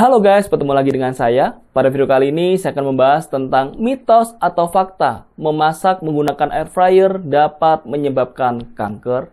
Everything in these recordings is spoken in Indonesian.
Halo guys, bertemu lagi dengan saya. Pada video kali ini saya akan membahas tentang mitos atau fakta memasak menggunakan air fryer dapat menyebabkan kanker.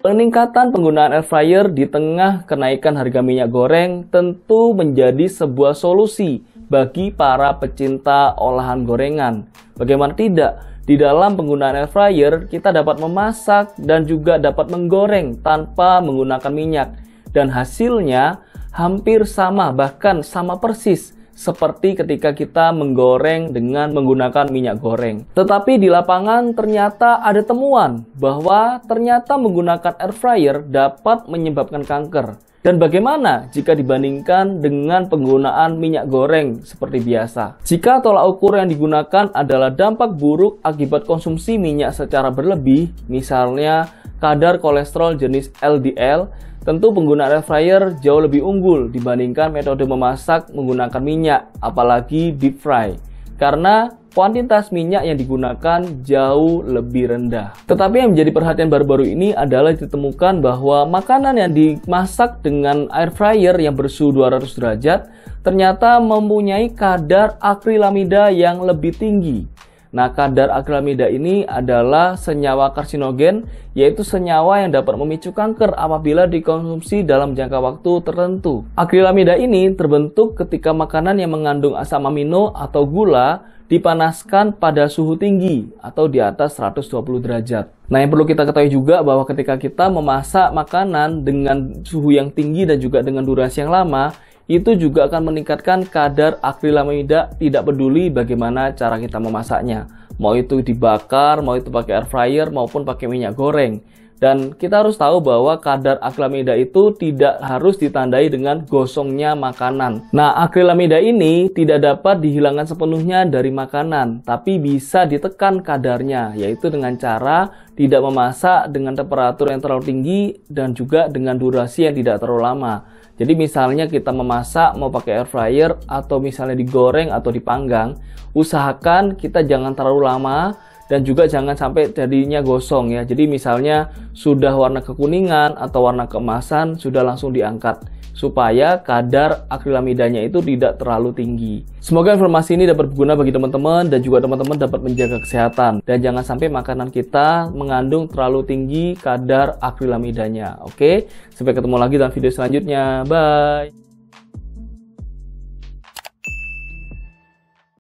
Peningkatan penggunaan air fryer di tengah kenaikan harga minyak goreng tentu menjadi sebuah solusi bagi para pecinta olahan gorengan. Bagaimana tidak? Di dalam penggunaan air fryer, kita dapat memasak dan juga dapat menggoreng tanpa menggunakan minyak dan hasilnya hampir sama bahkan sama persis seperti ketika kita menggoreng dengan menggunakan minyak goreng. Tetapi di lapangan ternyata ada temuan bahwa ternyata menggunakan air fryer dapat menyebabkan kanker. Dan bagaimana jika dibandingkan dengan penggunaan minyak goreng seperti biasa? Jika tolak ukur yang digunakan adalah dampak buruk akibat konsumsi minyak secara berlebih, misalnya kadar kolesterol jenis LDL, tentu penggunaan air fryer jauh lebih unggul dibandingkan metode memasak menggunakan minyak, apalagi deep fry. Karena kuantitas minyak yang digunakan jauh lebih rendah. Tetapi yang menjadi perhatian baru-baru ini adalah ditemukan bahwa makanan yang dimasak dengan air fryer yang bersuhu 200 derajat ternyata mempunyai kadar akrilamida yang lebih tinggi. Nah, kadar akrilamida ini adalah senyawa karsinogen, yaitu senyawa yang dapat memicu kanker apabila dikonsumsi dalam jangka waktu tertentu. Akrilamida ini terbentuk ketika makanan yang mengandung asam amino atau gula dipanaskan pada suhu tinggi atau di atas 120 derajat. Nah, yang perlu kita ketahui juga bahwa ketika kita memasak makanan dengan suhu yang tinggi dan juga dengan durasi yang lama, itu juga akan meningkatkan kadar akrilamida tidak peduli bagaimana cara kita memasaknya. Mau itu dibakar, mau itu pakai air fryer maupun pakai minyak goreng. Dan kita harus tahu bahwa kadar akrilamida itu tidak harus ditandai dengan gosongnya makanan. Nah, akrilamida ini tidak dapat dihilangkan sepenuhnya dari makanan, tapi bisa ditekan kadarnya, yaitu dengan cara tidak memasak dengan temperatur yang terlalu tinggi dan juga dengan durasi yang tidak terlalu lama. Jadi misalnya kita memasak mau pakai air fryer atau misalnya digoreng atau dipanggang, usahakan kita jangan terlalu lama dan juga jangan sampai jadinya gosong ya. Jadi misalnya sudah warna kekuningan atau warna keemasan sudah langsung diangkat supaya kadar akrilamidanya itu tidak terlalu tinggi. Semoga informasi ini dapat berguna bagi teman-teman dan juga teman-teman dapat menjaga kesehatan dan jangan sampai makanan kita mengandung terlalu tinggi kadar akrilamidanya. Oke, sampai ketemu lagi dalam video selanjutnya. Bye.